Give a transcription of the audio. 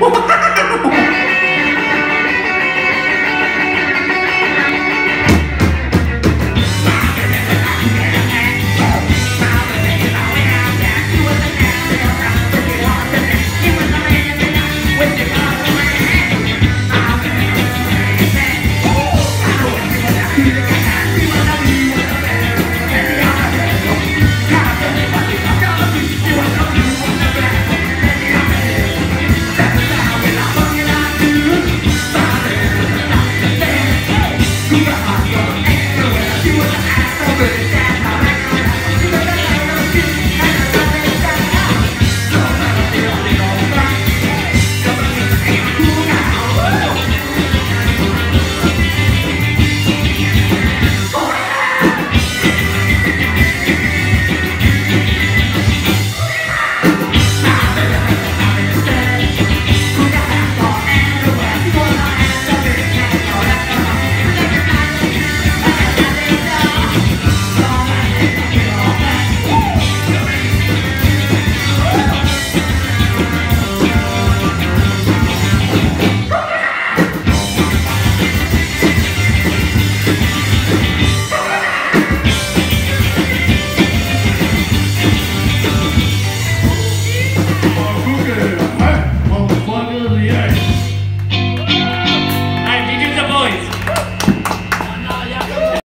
Uhum.